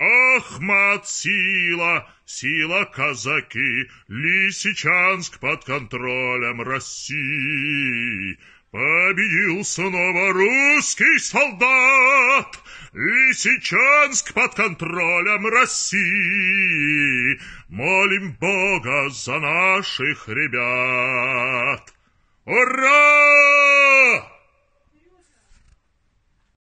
Ахмат сила, сила казаки, Лисичанск под контролем России. Победил снова русский солдат, Лисичанск под контролем России. Молим Бога за наших ребят. Ура!